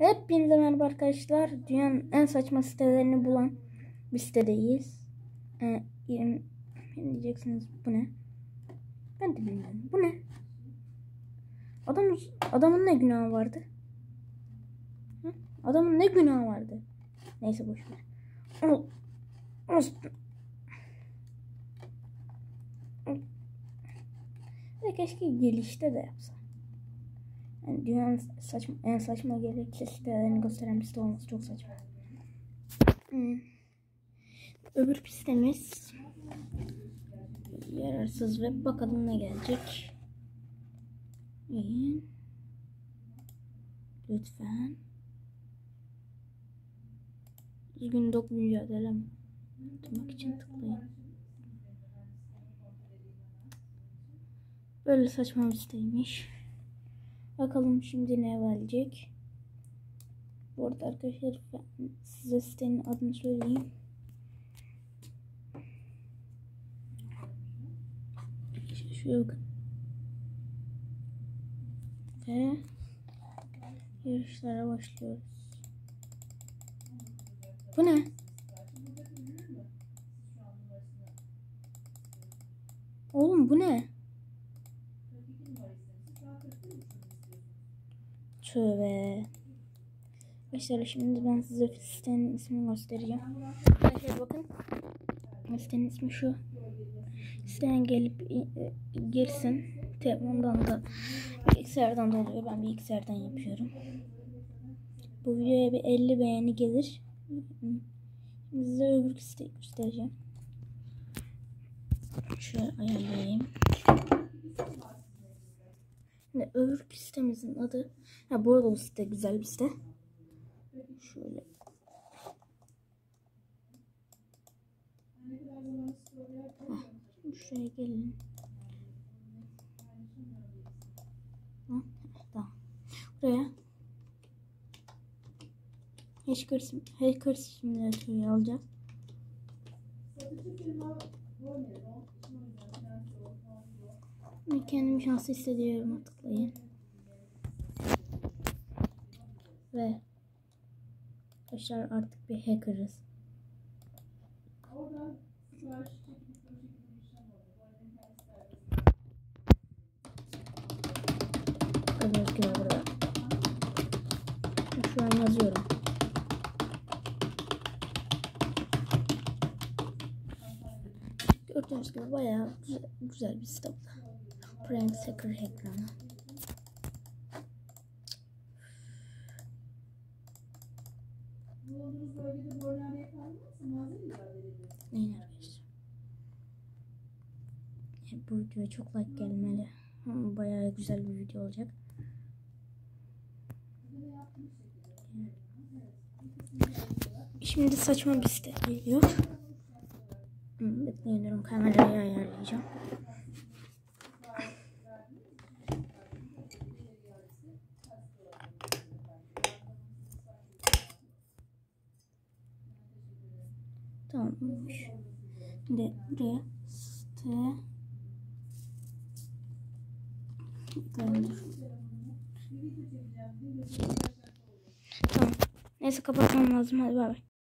Hepinize merhaba arkadaşlar. Dünyanın en saçma sitelerini bulan bir sitedeyiz. Ee, diyeceksiniz bu ne? Ben de bilmiyorum. Bu ne? Adam, adamın ne günahı vardı? Hı? Adamın ne günahı vardı? Neyse boş ver. Al. Al. Ve keşke gelişte de yapsa. Dünyanın saçma, en saçma gerekçe sitelerini gösteren site olması çok saçma. Hmm. Öbür sitemiz yararsız ve bakalım ne gelecek. İyi. Lütfen. Düzgün dok mücadele tutmak için tıklayın. Böyle saçma bir siteymiş. Bakalım şimdi ne gelecek. Bu arada arkadaşlar ben size sitenin adını söyleyeyim. Şuraya bakın. Ve yarışlara başlıyoruz. Bu ne? Oğlum bu ne? Tövbe. Arkadaşlar şimdi ben size sitenin ismini göstereceğim. Arkadaşlar bakın. Sitenin ismi şu. Siteye gelip e, girsin. Telefondan da bilgisayardan da oluyor. Ben bilgisayardan yapıyorum. Bu videoya bir 50 beğeni gelir. Size öbür siteyi göstereceğim. Şöyle ayarlayayım. Öbür sitemizin adı ha bu arada bu site güzel bir site. Şöyle. Heh, şuraya gelin. Heh, Tamam. Buraya Hackers, Hackers Simulator'ı alacağız. Ve kendimi şanslı hissediyorum tıklayın. Ve arkadaşlar artık bir hackerız. Şu an yazıyorum. Gördüğünüz gibi bayağı güzel, güzel bir site Prank Hacker ekranı. Neyin arkadaşlar? Bu videoya çok like gelmeli. Bayağı güzel bir video olacak. Şimdi saçma bir site geliyor. Hı, Bekleyin kamerayı ayarlayacağım. Tamam olmuş. Şimdi buraya site Tamamdır. Tamam. Neyse kapatmam lazım. Hadi bay bay.